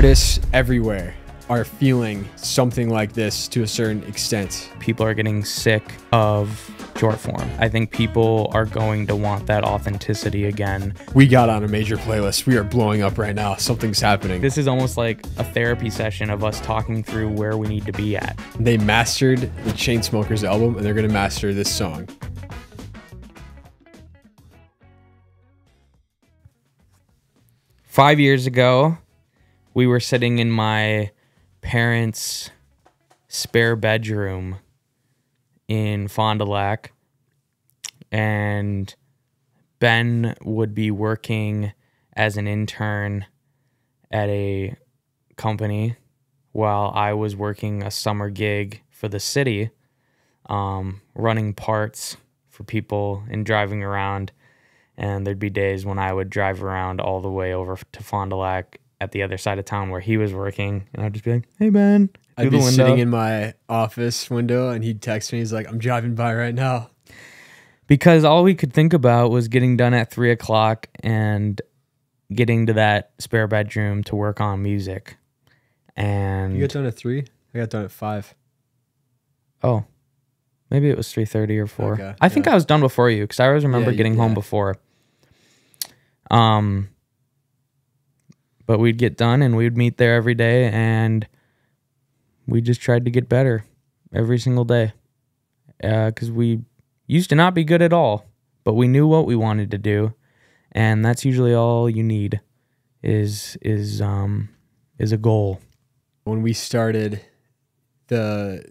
artists everywhere are feeling something like this to a certain extent. People are getting sick of short form. I think people are going to want that authenticity again. We got on a major playlist. We are blowing up right now. Something's happening. This is almost like a therapy session of us talking through where we need to be at. They mastered the Chainsmokers album and they're going to master this song. Five years ago, we were sitting in my parents' spare bedroom in Fond du Lac, and Ben would be working as an intern at a company while I was working a summer gig for the city, um, running parts for people and driving around. And there'd be days when I would drive around all the way over to Fond du Lac at the other side of town where he was working, and I'd just be like, "Hey Ben," I'd be sitting in my office window and he'd text me. He's like, I'm driving by right now. because all we could think about was getting done at three o'clock and getting to that spare bedroom to work on music. And You got done at three? I got done at five. oh, maybe it was three thirty or four. Okay, I think. I was done before you because I always remember you- getting home before. Um, but we'd get done and we'd meet there every day, and we just tried to get better every single day. Because we used to not be good at all, but we knew what we wanted to do, and that's usually all you need is is um is a goal. When we started, the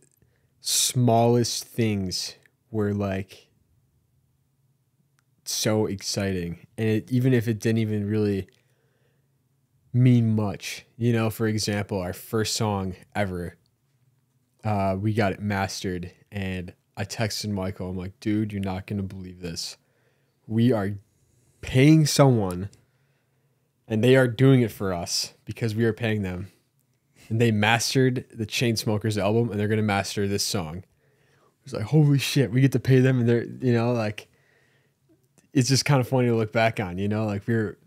smallest things were like so exciting. And it, even if it didn't even really mean much, you know, for example, our first song ever, uh, we got it mastered. And I texted Michael, I'm like, dude, you're not to believe this. We are paying someone and they are doing it for us because we are paying them. And they mastered the Chainsmokers album and they're gonna master this song. It's like, holy shit, we get to pay them and they're you know, like it's just kind of funny to look back on, you know, like we were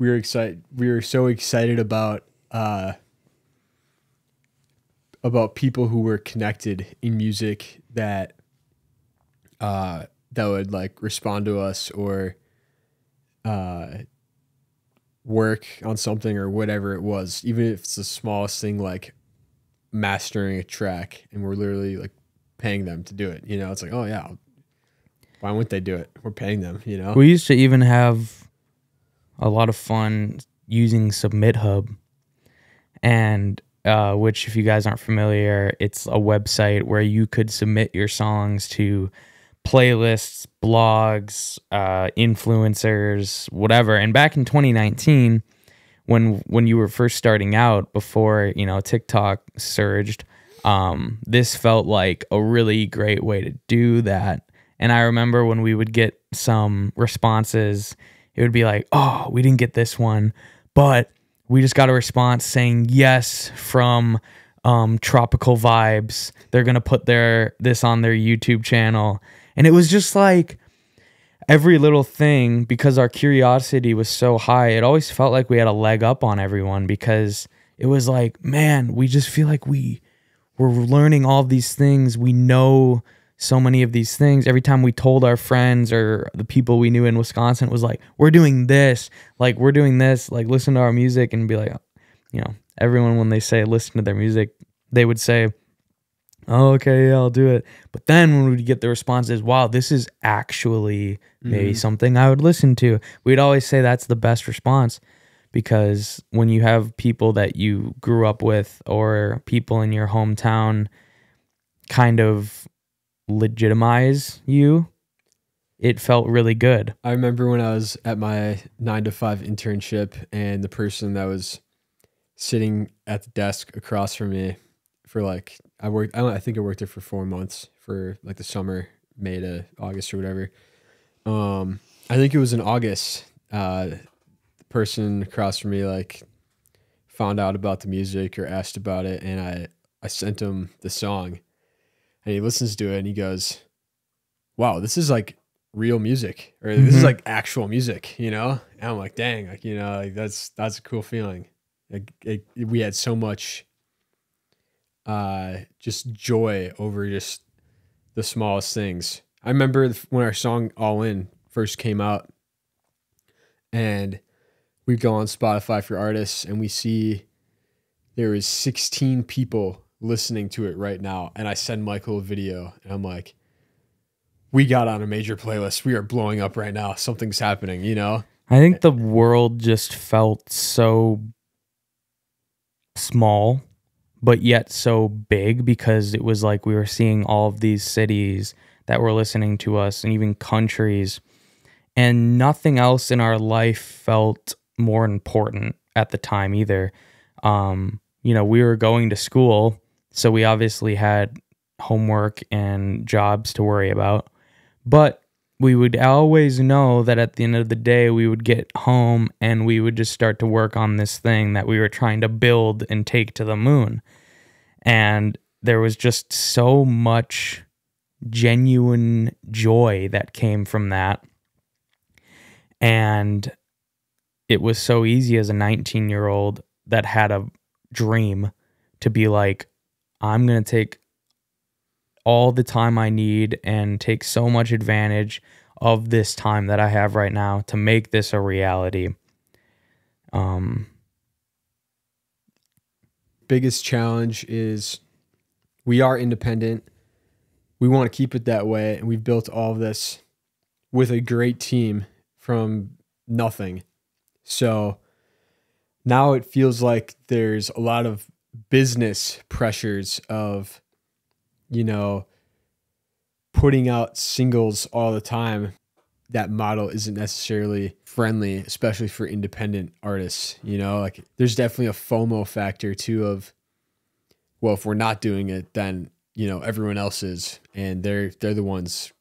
we were excited we were so excited about uh about people who were connected in music that uh that would like respond to us or uh work on something or whatever it was, even if it's the smallest thing like mastering a track and we're literally like paying them to do it. You know, it's like, oh yeah, why wouldn't they do it? We're paying them, you know? We used to even have a lot of fun using Submit Hub, and uh, which, if you guys aren't familiar, it's a website where you could submit your songs to playlists, blogs, uh, influencers, whatever. And back in 2019, when when you were first starting out, before you know TikTok surged, um, this felt like a really great way to do that. And I remember when we would get some responses, it would be like, "Oh, we didn't get this one, but we just got a response saying yes from um, Tropical Vibes. They're gonna put their this on their YouTube channel." And it was just like every little thing because our curiosity was so high. It always felt like we had a leg up on everyone because it was like, man, we just feel like we we're learning all these things. We know so many of these things. Every time we told our friends or the people we knew in Wisconsin, it was like, we're doing this, like we're doing this, like listen to our music and be like, you know, everyone when they say listen to their music, they would say, oh, okay, yeah, I'll do it. But then when we'd get the responses, wow, this is actually maybe mm-hmm. something I would listen to. We'd always say that's the best response because when you have people that you grew up with or people in your hometown kind of legitimize you, it felt really good. I remember when I was at my nine to five internship and the person that was sitting at the desk across from me for like I worked I, I think I worked there for four months for like the summer, May to August or whatever. Um I think it was in August. Uh the person across from me like found out about the music or asked about it and I I sent him the song and he listens to it and he goes, Wow, this is like real music or this is Mhm. like actual music, you know? And I'm like, dang, like, you know, like that's that's a cool feeling. Like it, we had so much uh just joy over just the smallest things. I remember when our song All In first came out and we go on Spotify for artists and we see there is 16 people listening to it right now and I send Michael a video and I'm like we got on a major playlist. We are blowing up right now. Something's happening, you know? I think the world just felt so small, but yet so big because it was like we were seeing all of these cities that were listening to us and even countries. And nothing else in our life felt more important at the time either. Um, you know, we were going to school, so we obviously had homework and jobs to worry about. But we would always know that at the end of the day, we would get home and we would just start to work on this thing that we were trying to build and take to the moon. And there was just so much genuine joy that came from that. And it was so easy as a 19 year old that had a dream to be like, I'm going to take all the time I need and take so much advantage of this time that I have right now to make this a reality. Um biggest challenge is we are independent. We want to keep it that way and we've built all of this with a great team from nothing. So now it feels like there's a lot of business pressures of you know, putting out singles all the time, that model isn't necessarily friendly, especially for independent artists. You know, like there's definitely a FOMO factor too of, well, if we're not doing it, then you know everyone else is, and they're they're the ones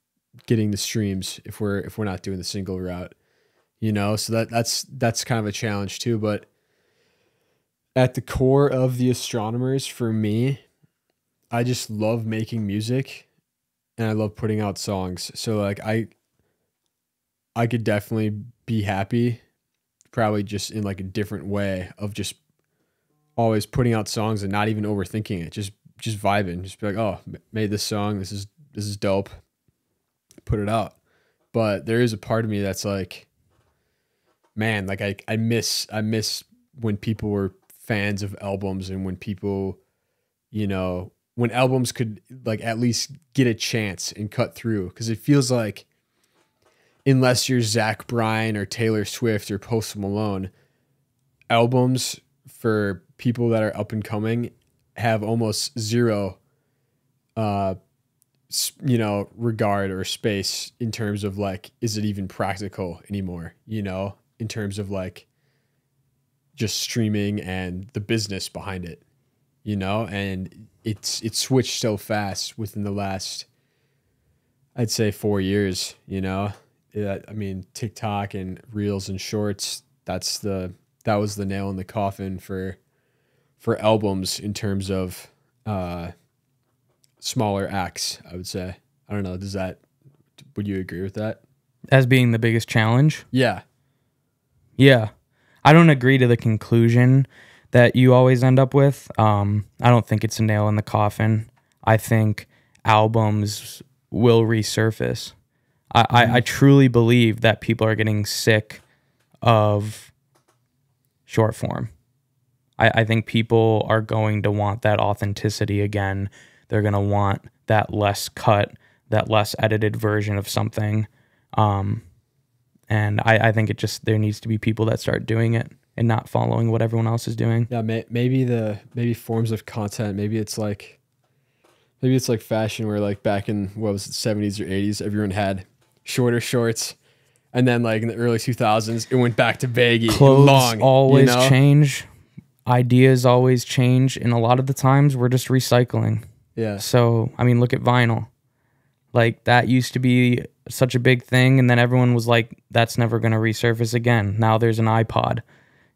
getting the streams if we're if we're not doing the single route. You know, so that that's that's kind of a challenge too. But at the core of the astronomers, for me, I just love making music and I love putting out songs. So like I I could definitely be happy probably just in like a different way of just always putting out songs and not even overthinking it. Just just vibing, just be like, "Oh, made this song. This is this is dope." Put it out. But there is a part of me that's like man, like I I miss I miss when people were fans of albums and when people you know when albums could like at least get a chance and cut through. Because it feels like unless you're Zach Bryan or Taylor Swift or Post Malone, albums for people that are up and coming have almost zero uh you know regard or space in terms of like is it even practical anymore you know in terms of like just streaming and the business behind it you know and it's it's switched so fast within the last I'd say 4 years, you know. I mean, TikTok and Reels and Shorts, that's the that was the nail in the coffin for for albums in terms of uh smaller acts, I would say. I don't know, does that would you agree with that? As being the biggest challenge? Yeah. Yeah. I don't agree to the conclusion that you always end up with. Um, I don't think it's a nail in the coffin. I think albums will resurface. I, I, I truly believe that people are getting sick of short form. I, I think people are going to want that authenticity again. They're going to want that less cut, that less edited version of something. Um, and I, I think it just, there needs to be people that start doing it and not following what everyone else is doing. Yeah, may, maybe the maybe forms of content. Maybe it's like maybe it's like fashion, where like back in what was it, seventies or eighties, everyone had shorter shorts, and then like in the early two thousands, it went back to baggy, Clothes long. always you know? change, ideas always change, and a lot of the times we're just recycling. Yeah. So I mean, look at vinyl. Like that used to be such a big thing, and then everyone was like, "That's never going to resurface again." Now there's an iPod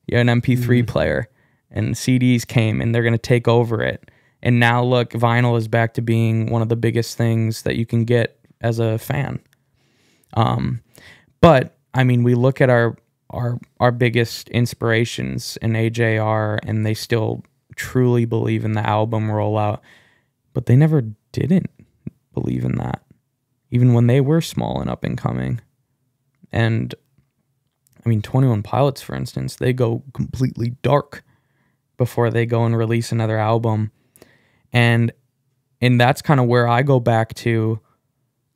you an MP3 mm-hmm. player, and CDs came and they're going to take over it. And now look, vinyl is back to being one of the biggest things that you can get as a fan. Um, but I mean, we look at our our our biggest inspirations in AJR and they still truly believe in the album rollout, but they never didn't believe in that, even when they were small and up and coming. And I mean, 21 Pilots, for instance, they go completely dark before they go and release another album. And and that's kind of where I go back to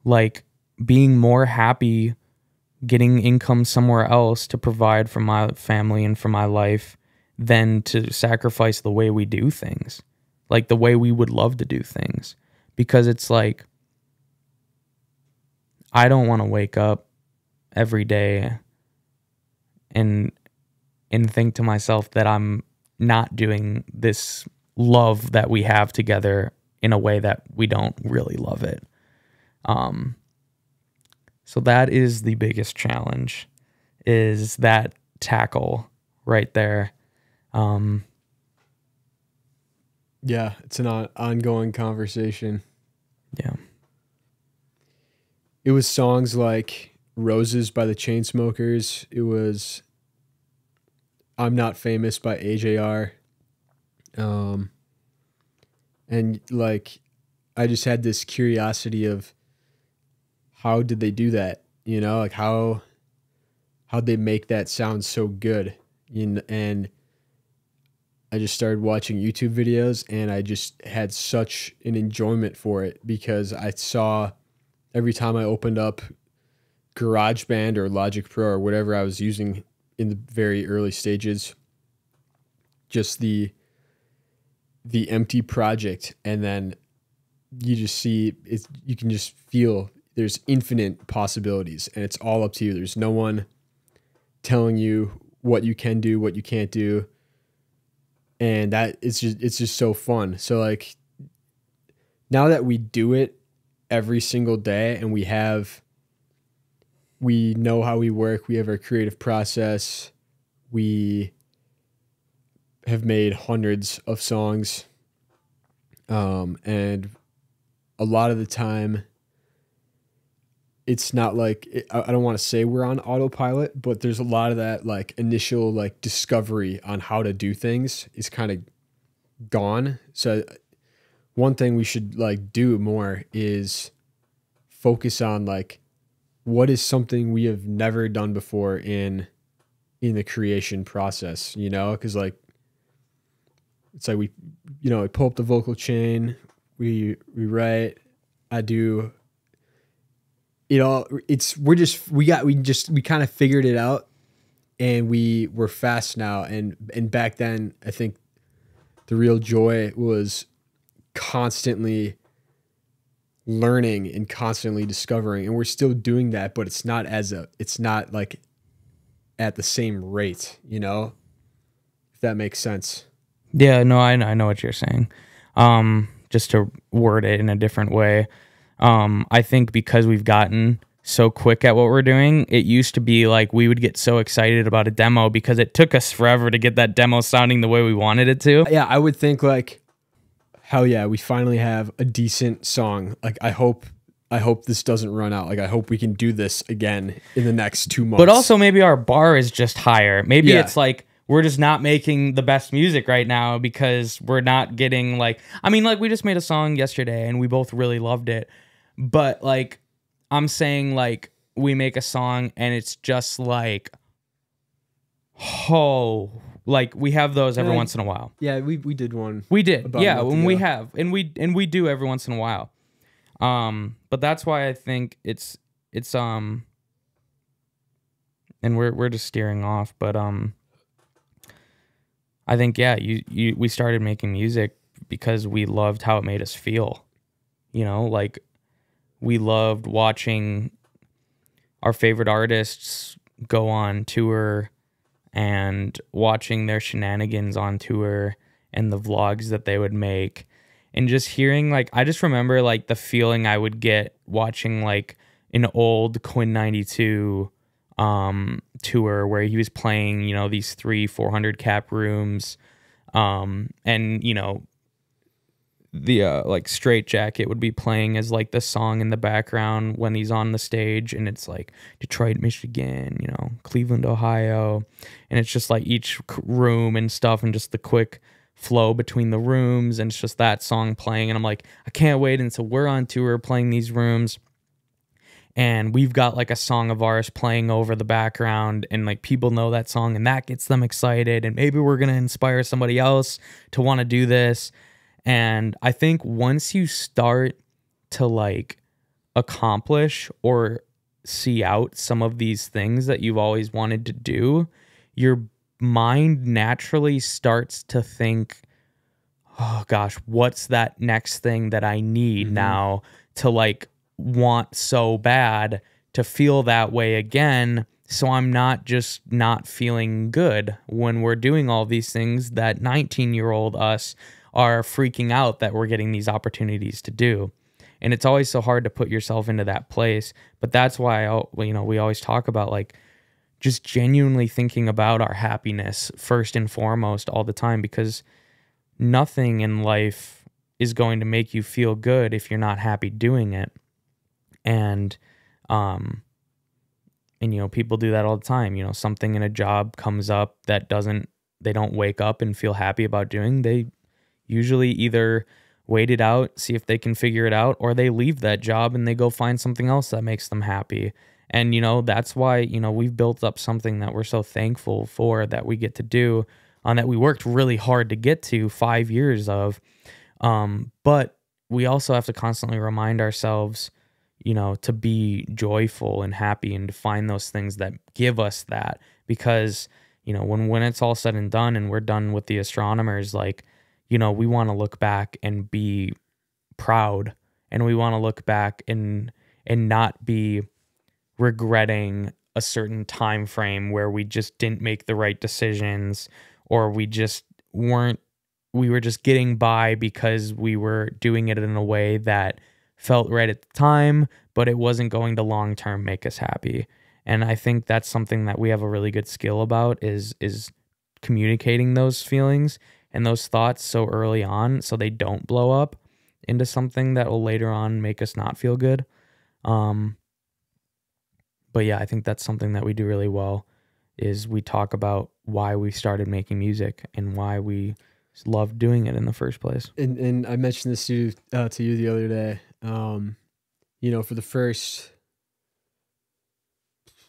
like being more happy getting income somewhere else to provide for my family and for my life than to sacrifice the way we do things, like the way we would love to do things. Because it's like, I don't want to wake up every day and and think to myself that I'm not doing this love that we have together in a way that we don't really love it. Um so that is the biggest challenge is that tackle right there. Um, yeah, it's an on- ongoing conversation. Yeah. It was songs like Roses by the Chainsmokers. It was I'm Not Famous by AJR. Um, and like, I just had this curiosity of how did they do that? You know, like how how'd they make that sound so good? and I just started watching YouTube videos and I just had such an enjoyment for it because I saw every time I opened up GarageBand or Logic Pro or whatever I was using in the very early stages, just the the empty project and then you just see it you can just feel there's infinite possibilities and it's all up to you. There's no one telling you what you can do, what you can't do. And that it's just it's just so fun. So like now that we do it every single day and we have we know how we work, we have our creative process, we have made hundreds of songs. Um, and a lot of the time it's not like I don't want to say we're on autopilot, but there's a lot of that like initial like discovery on how to do things is kind of gone. So one thing we should like do more is focus on like what is something we have never done before in in the creation process, you know? Cuz like it's like we you know, we pull up the vocal chain, we we write, I do you know, it's we're just we got we just we kind of figured it out, and we were fast now. And and back then, I think the real joy was constantly learning and constantly discovering, and we're still doing that, but it's not as a it's not like at the same rate, you know, if that makes sense. Yeah, no, I I know what you're saying. Um, just to word it in a different way um, I think because we've gotten so quick at what we're doing, it used to be like we would get so excited about a demo because it took us forever to get that demo sounding the way we wanted it to. Yeah, I would think like, hell yeah, we finally have a decent song. Like, I hope. I hope this doesn't run out. Like I hope we can do this again in the next two months. But also maybe our bar is just higher. Maybe yeah. it's like we're just not making the best music right now because we're not getting like I mean like we just made a song yesterday and we both really loved it but like I'm saying like we make a song and it's just like oh like we have those every once in a while. Yeah, we we did one. We did. Yeah, when we have and we and we do every once in a while. Um but that's why I think it's it's um and we're we're just steering off, but um I think yeah, you you we started making music because we loved how it made us feel. You know, like we loved watching our favorite artists go on tour and watching their shenanigans on tour and the vlogs that they would make and just hearing like I just remember like the feeling I would get watching like an old Quinn XCII um tour where he was playing, you know, these 3 400 cap rooms um and you know the uh, like straight jacket would be playing as like the song in the background when he's on the stage and it's like detroit michigan you know cleveland ohio. And it's just like each room and stuff and just the quick flow between the rooms and it's just that song playing and i'm like i can't wait until we're on tour playing these rooms. And we've got like a song of ours playing over the background and like people know that song and that gets them excited and maybe we're going to inspire somebody else to want to do this and i think once you start to like accomplish or see out some of these things that you've always wanted to do your mind naturally starts to think oh gosh what's that next thing that i need mm-hmm. now to like want so bad to feel that way again so i'm not just not feeling good when we're doing all these things that 19 year old us are freaking out that we're getting these opportunities to do. And it's always so hard to put yourself into that place. But that's why I, you know we always talk about like just genuinely thinking about our happiness first and foremost all the time because nothing in life is going to make you feel good if you're not happy doing it. And um and you know people do that all the time. You know something in a job comes up that doesn't they don't wake up and feel happy about doing they usually either wait it out see if they can figure it out or they leave that job and they go find something else that makes them happy. And you know that's why you know we've built up something that we're so thankful for that we get to do on that we worked really hard to get to 5 years of. Um but we also have to constantly remind ourselves you know, to be joyful and happy and to find those things that give us that. Because, you know, when when it's all said and done and we're done with the astronomers like, you know, we want to look back and be proud and we want to look back and and not be regretting a certain time frame where we just didn't make the right decisions or we just weren't we were just getting by because we were doing it in a way that felt right at the time, but it wasn't going to long term make us happy. And I think that's something that we have a really good skill about is is communicating those feelings and those thoughts so early on so they don't blow up into something that will later on make us not feel good. Um but yeah, I think that's something that we do really well is we talk about why we started making music and why we loved doing it in the first place. And and I mentioned this to uh, to you the other day. Um, you know, for the first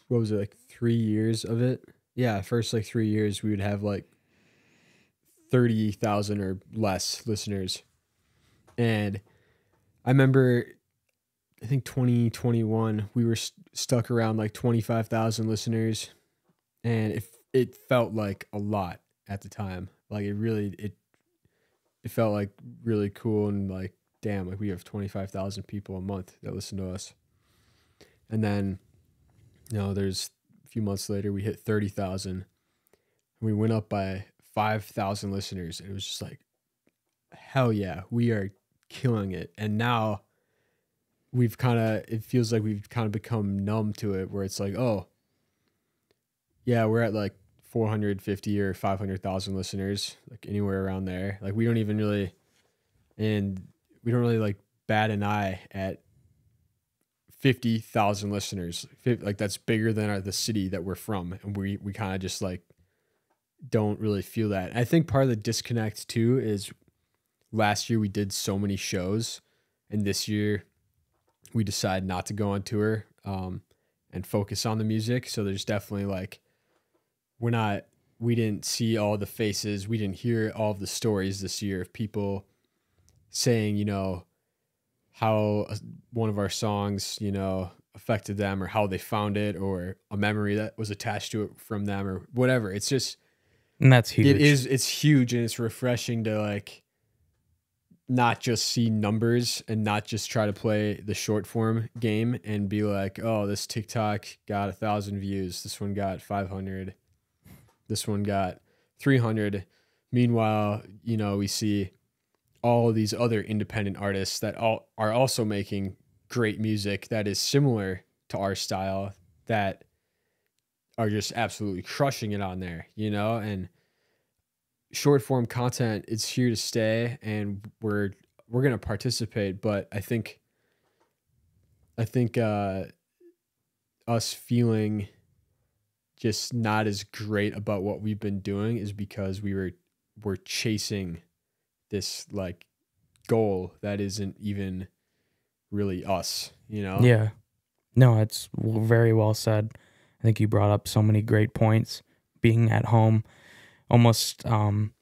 what was it like three years of it? Yeah, first like three years we would have like thirty thousand or less listeners, and I remember. I think 2021 we were st- stuck around like 25,000 listeners and it it felt like a lot at the time. Like it really it it felt like really cool and like damn, like we have 25,000 people a month that listen to us. And then you know, there's a few months later we hit 30,000 and we went up by 5,000 listeners and it was just like hell yeah, we are killing it. And now we've kind of it feels like we've kind of become numb to it where it's like, oh, yeah, we're at like 450 or 500,000 listeners, like anywhere around there. Like we don't even really, and we don't really like bat an eye at 50,000 listeners. Like that's bigger than our, the city that we're from. And we, we kind of just like don't really feel that. I think part of the disconnect too is last year we did so many shows and this year we decided not to go on tour um, and focus on the music. So there's definitely like, we're not we didn't see all the faces we didn't hear all the stories this year of people saying you know how uh, one of our songs you know affected them or how they found it or a memory that was attached to it from them or whatever it's just And that's huge. it is it's huge and it's refreshing to like not just see numbers and not just try to play the short form game and be like oh this tiktok got a thousand views. This one got 500 this one got 300 meanwhile you know we see all of these other independent artists that all are also making great music that is similar to our style that are just absolutely crushing it on there you know and short form content it's here to stay and we're we're gonna participate, but I think I think uh us feeling just not as great about what we've been doing is because we were we're chasing this like goal that isn't even really us, you know? Yeah. No, it's very well said. I think you brought up so many great points. Being at home, almost um,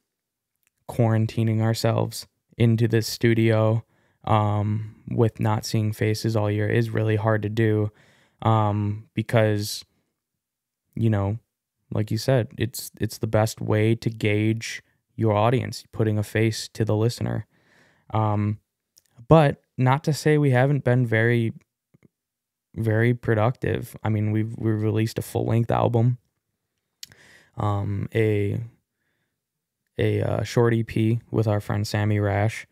quarantining ourselves into this studio um, with not seeing faces all year is really hard to do um, because, you know, like you said, it's it's the best way to gauge your audience, putting a face to the listener. Um, but not to say we haven't been very very productive. I mean, we've we released a full length album, um, a a uh, short EP with our friend Sammy Rash,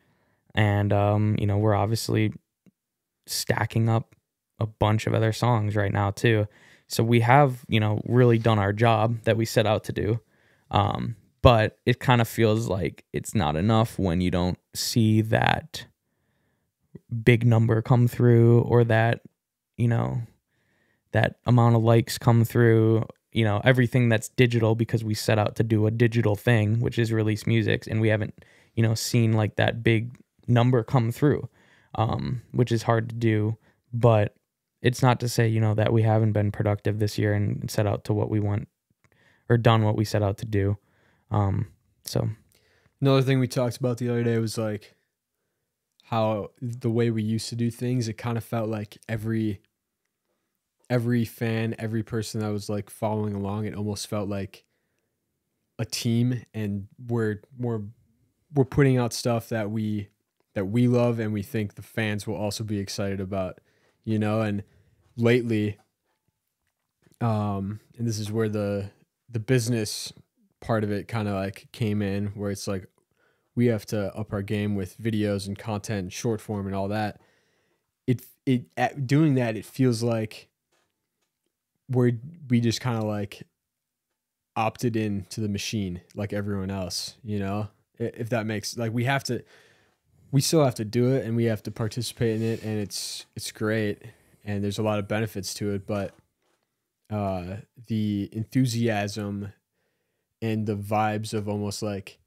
and um, you know we're obviously stacking up a bunch of other songs right now too. So we have you know really done our job that we set out to do, um, but it kind of feels like it's not enough when you don't see that big number come through or that you know that amount of likes come through you know everything that's digital because we set out to do a digital thing which is release music and we haven't you know seen like that big number come through um, which is hard to do. But it's not to say you know that we haven't been productive this year and set out to what we want or done what we set out to do. Um, so. Another thing we talked about the other day was like how the way we used to do things, it kind of felt like every every fan, every person that was like following along, it almost felt like a team and we're we're we're putting out stuff that we that we love and we think the fans will also be excited about, you know, and lately um and this is where the the business part of it kind of like came in where it's like we have to up our game with videos and content and short form and all that. It it at doing that it feels like we're we just kind of like opted in to the machine like everyone else you know? If that makes like we have to we still have to do it and we have to participate in it and it's it's great and there's a lot of benefits to it but uh the enthusiasm and the vibes of almost like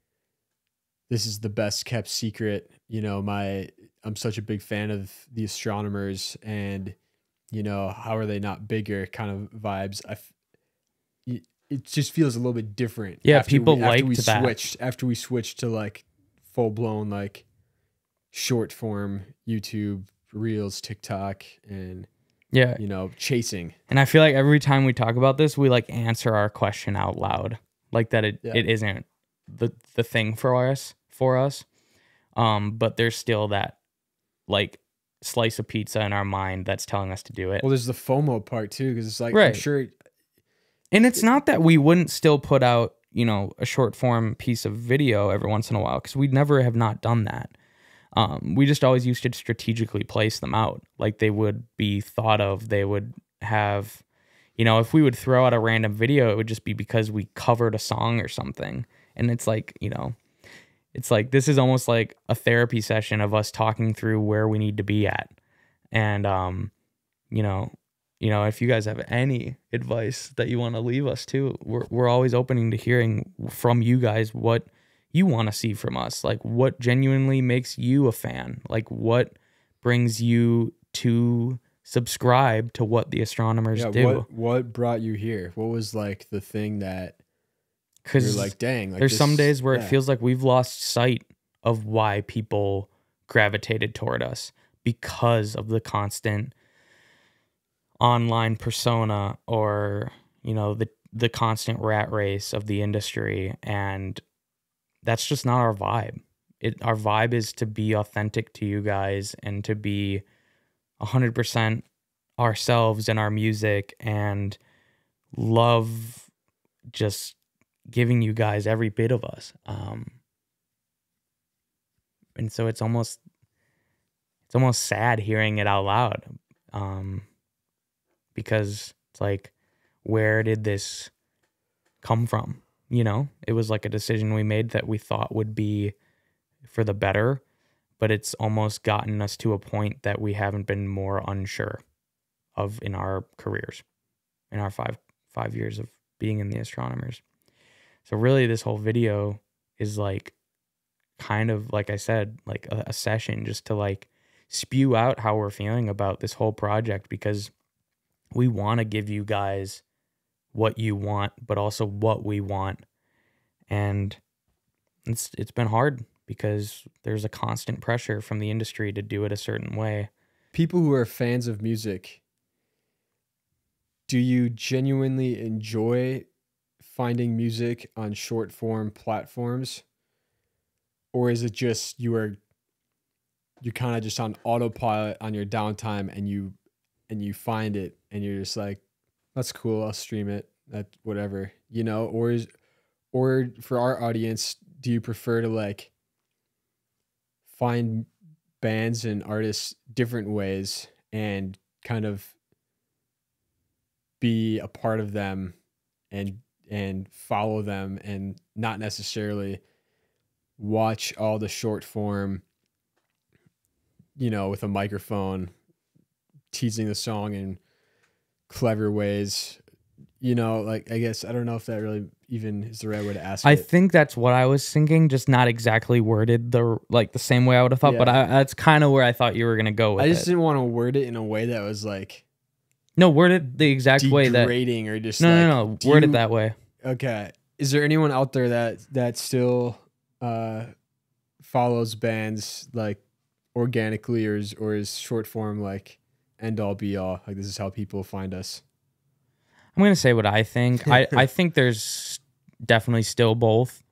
this is the best kept secret you know my i'm such a big fan of the astronomers and you know how are they not bigger kind of vibes I it just feels a little bit different Yeah, after people we, after we liked that. switched after we switched to like full blown like short form youtube reels tiktok and yeah you know chasing And I feel like every time we talk about this, we like answer our question out loud, like that it, Yeah. it isn't the the thing for us for us. Um, but there's still that like slice of pizza in our mind that's telling us to do it. well there's the fomo part too because it's like i'm Right. sure And it's not that we wouldn't still put out, you know, a short form piece of video every once in a while because we'd never have not done that. Um, we just always used to strategically place them out. Like they would be thought of, they would have, you know, if we would throw out a random video, it would just be because we covered a song or something. And it's like, you know, it's like this is almost like a therapy session of us talking through where we need to be at. And, um, you know, you know, if you guys have any advice that you want to leave us too, we're we're always opening to hearing from you guys what you want to see from us. Like what genuinely makes you a fan? Like what brings you to subscribe to what the astronomers yeah do? what what brought you here what was like the thing that Because like dang like there's some days where it feels like we've lost sight of why people gravitated toward us because of the constant online persona or you know the the constant rat race of the industry and that's just not our vibe. It our vibe is to be authentic to you guys and to be 100% ourselves in our music and love just giving you guys every bit of us um and so it's almost it's almost sad hearing it out loud um because it's like where did this come from you know it was like a decision we made that we thought would be for the better but it's almost gotten us to a point that we haven't been more unsure of in our careers, in our five five years of being in the astronomers. So really, this whole video is like kind of like I said, like a, a session just to like spew out how we're feeling about this whole project because we want to give you guys what you want, but also what we want. And it's it's been hard because there's a constant pressure from the industry to do it a certain way. People who are fans of music, do you genuinely enjoy finding music on short form platforms? Or is it just you are you kind of just on autopilot on your downtime and you and you find it and you're just like that's cool i'll stream it that whatever you know or is or for our audience do you prefer to like find bands and artists different ways and kind of be a part of them and and follow them and not necessarily watch all the short form you know with a microphone teasing the song in clever ways. You know like i guess i don't know if that really even is the right way to ask I it. think that's what I was thinking, just not exactly worded the like the same way I would have thought, but I, that's kind of where I thought you were gonna go with i just it. didn't want to word it in a way that was like No, word it the exact way that degrading or just no, like, no, no, do worded you- that way. Okay. Is there anyone out there that that still uh follows bands like organically or is or is short form like end all be all? Like this is how people find us. I'm gonna say what I think. I I think there's definitely still both.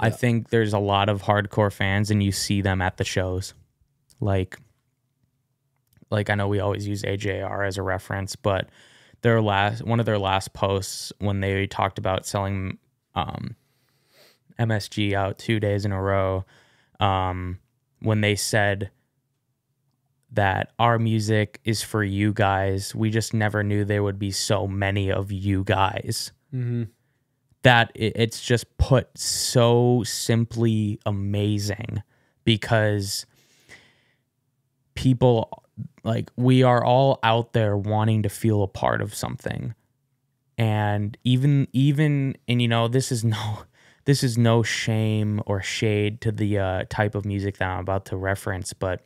I think there's a lot of hardcore fans, and you see them at the shows. Like, like I know we always use AJR as a reference, but their last one of their last posts when they talked about selling um, MSG out two days in a row, um, when they said that our music is for you guys. We just never knew there would be so many of you guys. Mm-hmm. That it, it's just put so simply amazing because people like we are all out there wanting to feel a part of something. And even even and you know this is no this is no shame or shade to the uh, type of music that i'm about to reference but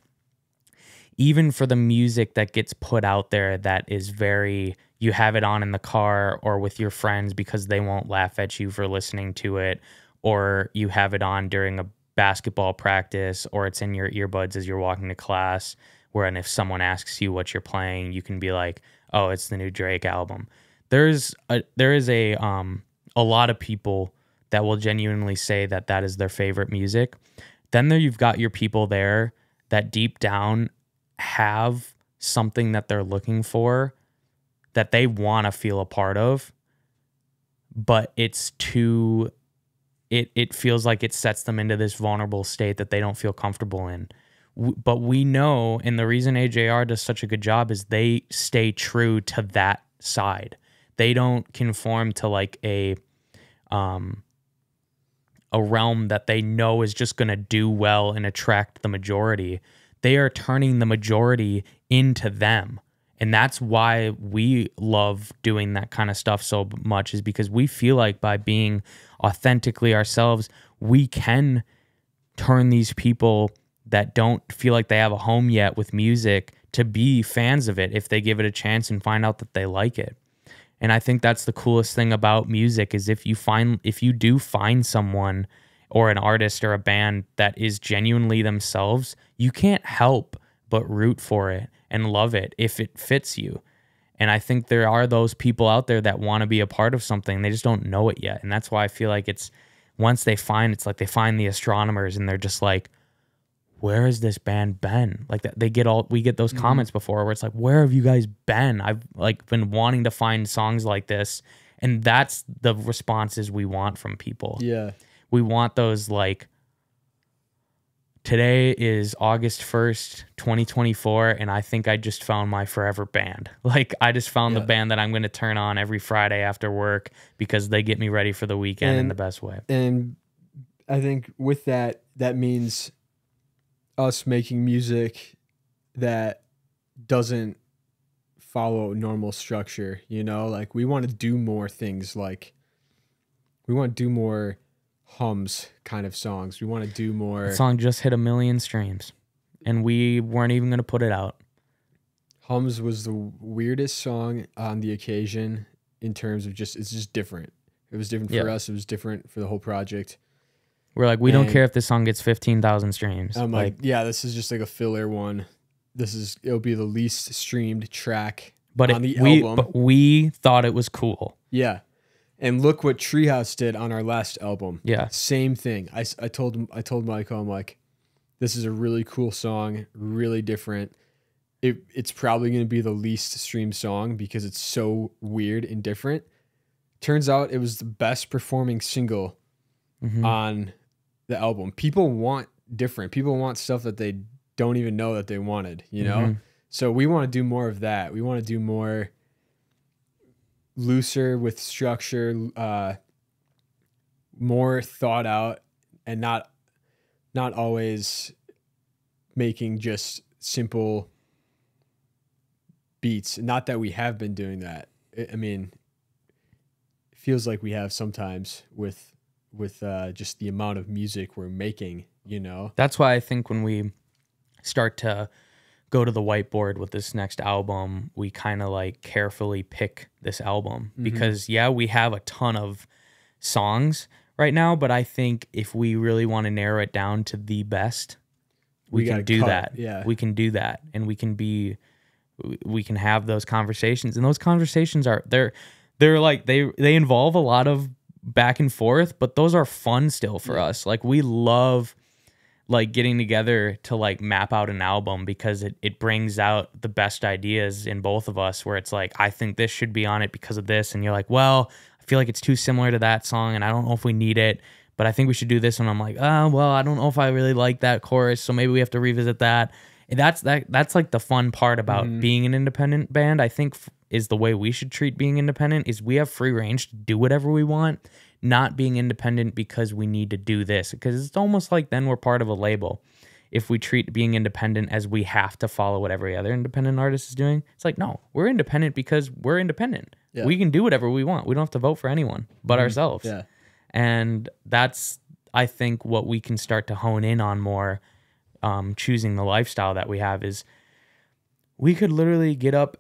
even for the music that gets put out there that is very you have it on in the car or with your friends because they won't laugh at you for listening to it or you have it on during a basketball practice or it's in your earbuds as you're walking to class and if someone asks you what you're playing you can be like oh it's the new Drake album. There's a there is a um a lot of people that will genuinely say that that is their favorite music. Then there you've got your people there that deep down have something that they're looking for that they want to feel a part of but it's too it it feels like it sets them into this vulnerable state that they don't feel comfortable in but we know and the reason AJR does such a good job is they stay true to that side. They don't conform to like a um a realm that they know is just going to do well and attract the majority. They are turning the majority into them. And that's why we love doing that kind of stuff so much is because we feel like by being authentically ourselves we can turn these people that don't feel like they have a home yet with music to be fans of it if they give it a chance and find out that they like it. And i think that's the coolest thing about music is if you find if you do find someone or an artist or a band that is genuinely themselves you can't help but root for it and love it if it fits you. And i think there are those people out there that want to be a part of something they just don't know it yet. And that's why i feel like it's once they find it's like they find the astronomers and they're just like where has this band been? Like that they get all we get those mm-hmm. comments before where it's like where have you guys been? I've like been wanting to find songs like this and that's the responses we want from people. Yeah. we want those like today is august 1st 2024 and i think i just found my forever band. Like i just found Yeah. the band that i'm going to turn on every friday after work because they get me ready for the weekend in the best way. And I think with that, that means us making music that doesn't follow normal structure, you know? Like we want to do more things like we want to do more hums kind of songs. We want to do more The song just hit a million streams, and we weren't even gonna put it out. hums was the weirdest song on the occasion in terms of just it's just different. It was different for Yeah. us. It was different for the whole project. We're like, we don't care if this song gets fifteen thousand streams. I'm like, yeah, this is just like a filler one. This is it'll be the least streamed track but on it, the we album. but we thought it was cool. Yeah. And look what Treehouse did on our last album. Yeah. Same thing. I, I told I told Michael I'm like this is a really cool song, really different. It it's probably going to be the least streamed song because it's so weird and different. Turns out it was the best performing single Mhm. on the album. People want different. People want stuff that they don't even know that they wanted, you know? Mhm. So we want to do more of that. We want to do more looser with structure, uh, more thought out, and not not always making just simple beats. Not that we have been doing that. I- I mean, feels like we have sometimes with with uh, just the amount of music we're making. You know, That's why I think when we start to go to the whiteboard with this next album, we kind of like carefully pick this album Mm-hmm. because yeah, we have a ton of songs right now, but I think if we really want to narrow it down to the best, we, We can do cut, that. yeah. We can do that and we can be we- we can have those conversations and those conversations are they're they're like they they involve a lot of back and forth, but those are fun still for us. Like we love like getting together to like map out an album because it, it brings out the best ideas in both of us where it's like i think this should be on it because of this and you're like well i feel like it's too similar to that song and i don't know if we need it but i think we should do this and i'm like oh well i don't know if i really like that chorus so maybe we have to revisit that. And that's that that's like the fun part about mm-hmm. being an independent band. I think f- is the way we should treat being independent is we have free range to do whatever we want not being independent because we need to do this because it's almost like then we're part of a label if we treat being independent as we have to follow what every other independent artist is doing it's like no we're independent because we're independent Yeah. Mm-hmm. we can do whatever we want we don't have to vote for anyone but ourselves yeah. and that's i think what we can start to hone in on more um, choosing the lifestyle that we have is we could literally get up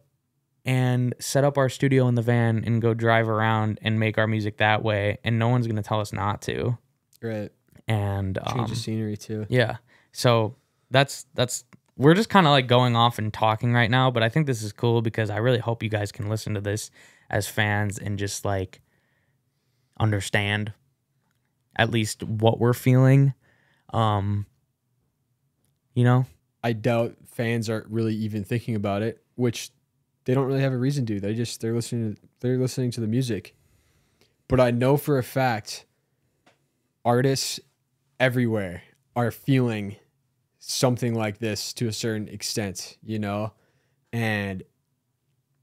and set up our studio in the van and go drive around and make our music that way and no one's going to tell us not to Right. and Change um, the scenery too. yeah so that's that's we're just kind of like going off and talking right now but i think this is cool because i really hope you guys can listen to this as fans and just like understand at least what we're feeling um you know I doubt fans aren't really even thinking about it, which they don't really have a reason to. They just they're listening to, they're listening to the music. But I know for a fact artists everywhere are feeling something like this to a certain extent, you know? And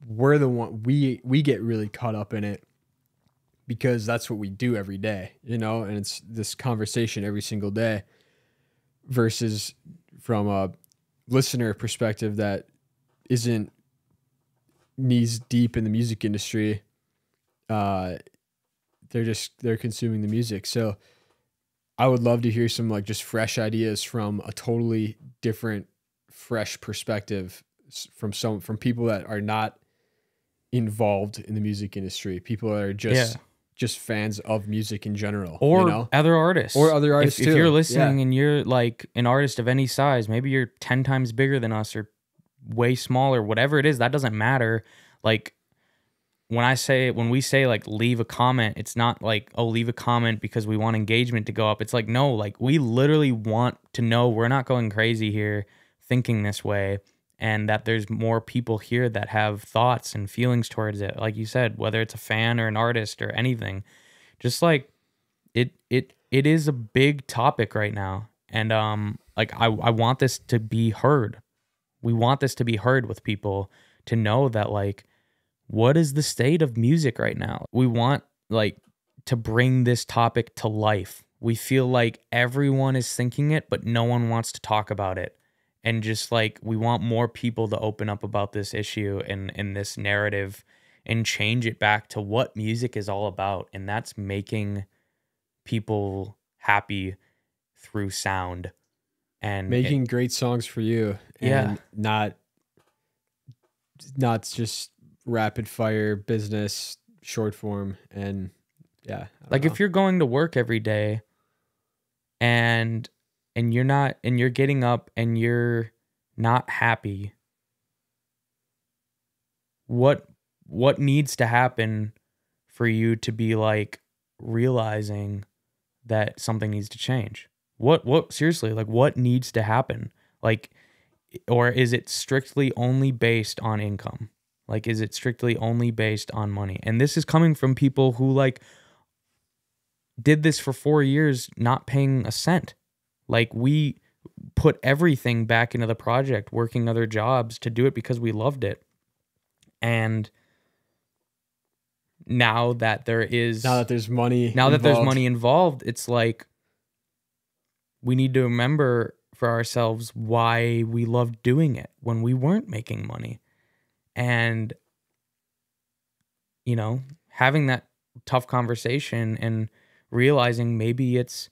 we're the one we we get really caught up in it because that's what we do every day, you know, and it's this conversation every single day versus from a listener perspective that isn't knees deep in the music industry uh they're just they're consuming the music so i would love to hear some like just fresh ideas from a totally different fresh perspective from some from people that are not involved in the music industry people that are just Yeah. just fans of music in general or you know other artists Or other artists if, if you're yeah. listening and you're like an artist of any size maybe you're 10 times bigger than us or way smaller whatever it is that doesn't matter. Like when i say when we say like leave a comment it's not like oh leave a comment because we want engagement to go up. It's like no like we literally want to know. We're not going crazy here thinking this way and that there's more people here that have thoughts and feelings towards it. Like you said whether it's a fan or an artist or anything just like it it it is a big topic right now. And um like I, I want this to be heard we want this to be heard with people to know that like what is the state of music right now we want like to bring this topic to life we feel like everyone is thinking it, but no one wants to talk about it. And just like we want more people to open up about this issue and, and this narrative and change it back to what music is all about. And that's making people happy through sound and making great songs for you and Yeah. not not just rapid fire business short form and yeah like know. if you're going to work every day and and you're not and you're getting up and you're not happy what what needs to happen for you to be like realizing that something needs to change what what seriously like what needs to happen like or is it strictly only based on income like is it strictly only based on money and this is coming from people who like did this for four years not paying a cent. Like we put everything back into the project, working other jobs to do it because we loved it. And now that there is now that there's money now that there's money involved, it's like we need to remember for ourselves why we loved doing it when we weren't making money. And you know, having that tough conversation and realizing maybe it's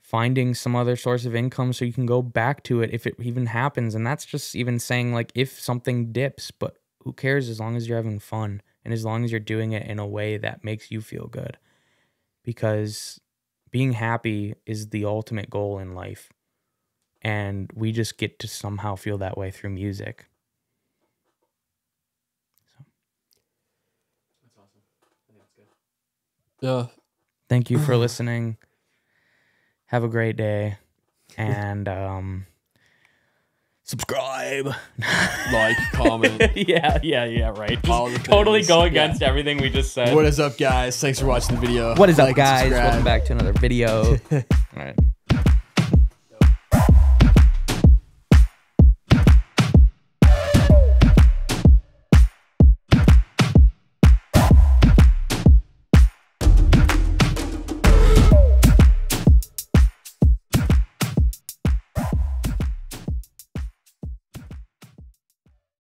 finding some other source of income so you can go back to it if it even happens and that's just even saying like if something dips but who cares as long as you're having fun and as long as you're doing it in a way that makes you feel good because being happy is the ultimate goal in life and we just get to somehow feel that way through music So. That's awesome. I think that's good. yeah thank you for listening have a great day and um subscribe. Like comment. Yeah yeah yeah right. All the just totally things. go Yeah. against everything we just said. What is up guys? Thanks for watching the video. What is up Like and guys? welcome back to another video. All right